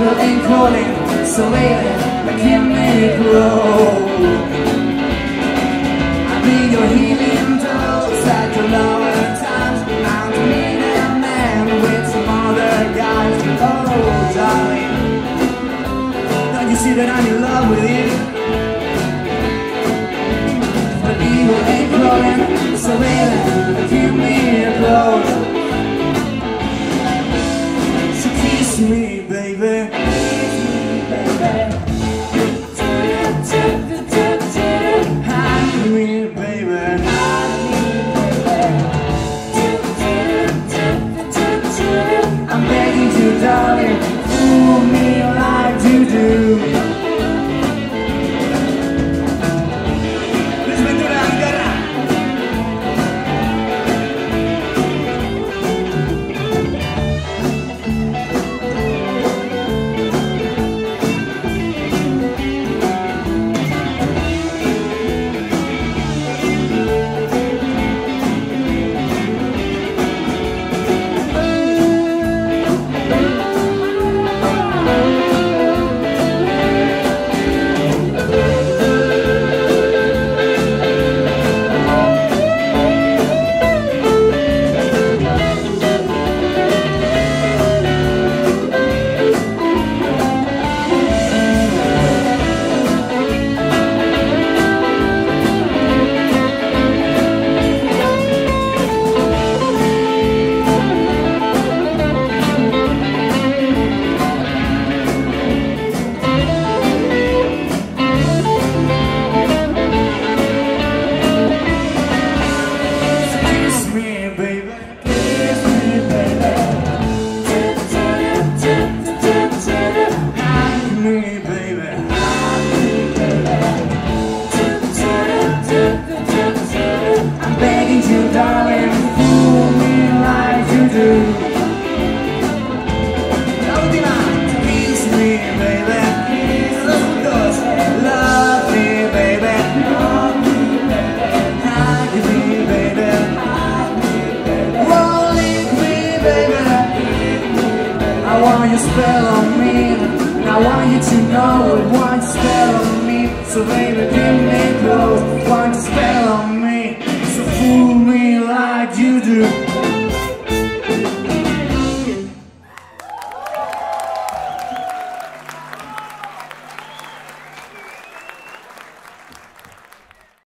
evil and calling So baby, keep me close I'll be your healing dose At your lower times. I'm the meaner man with some other guys Oh darling Don't you see that I'm in love with you? But evil ain't crawling So baby, I'm begging you, darling, baby I want you spell on me. I want you to know it. Want you spell on me. So baby give me close. Want you spell on me. So fool me like you do.